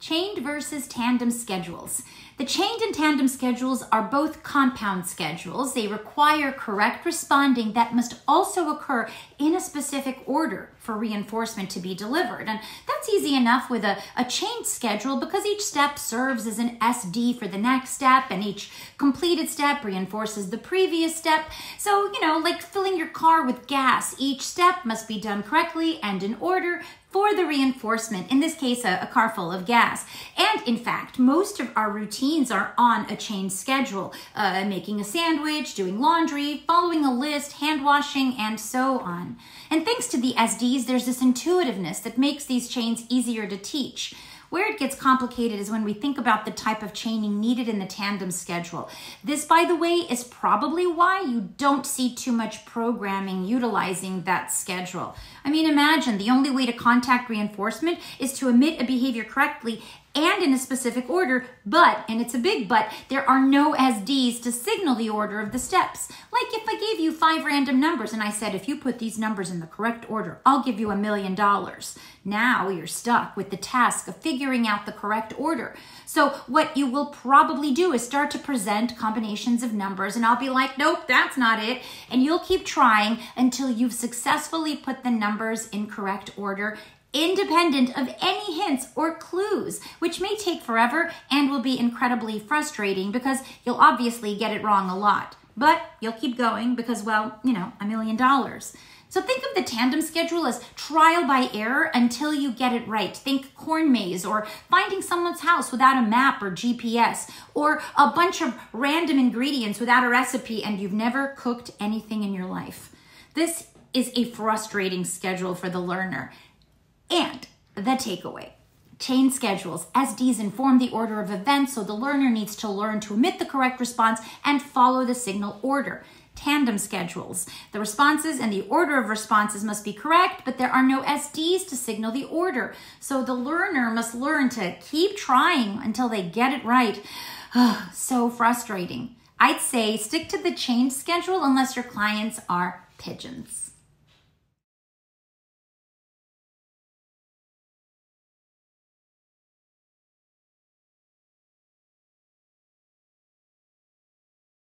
Chained versus tandem schedules. The chained and tandem schedules are both compound schedules. They require correct responding that must also occur in a specific order for reinforcement to be delivered. And that's easy enough with a, a chained schedule because each step serves as an SD for the next step and each completed step reinforces the previous step. So, you know, like filling your car with gas, each step must be done correctly and in order for the reinforcement, in this case, a, a, car full of gas. And in fact, most of our routines are on a chain schedule, uh, making a sandwich, doing laundry, following a list, hand washing, and so on. And thanks to the SDs, there's this intuitiveness that makes these chains easier to teach. Where it gets complicated is when we think about the type of chaining needed in the tandem schedule. This, by the way, is probably why you don't see too much programming utilizing that schedule. I mean, imagine the only way to contact reinforcement is to emit a behavior correctly and in a specific order, but, and it's a big but, there are no SDs to signal the order of the steps. Like if I gave you five random numbers and I said, if you put these numbers in the correct order, I'll give you a million dollars. Now you're stuck with the task of figuring out the correct order. So what you will probably do is start to present combinations of numbers and I'll be like, nope, that's not it. And you'll keep trying until you've successfully put the numbers in correct order independent of any hints or clues, which may take forever and will be incredibly frustrating because you'll obviously get it wrong a lot. But you'll keep going because, well, you know, a million dollars. So think of the tandem schedule as trial by error until you get it right. Think corn maze or finding someone's house without a map or GPS or a bunch of random ingredients without a recipe and you've never cooked anything in your life. This is a frustrating schedule for the learner. And the takeaway. Chain schedules. SDs inform the order of events, so the learner needs to learn to emit the correct response and follow the signal order. Tandem schedules. The responses and the order of responses must be correct, but there are no SDs to signal the order. So the learner must learn to keep trying until they get it right. so frustrating. I'd say stick to the chain schedule unless your clients are pigeons.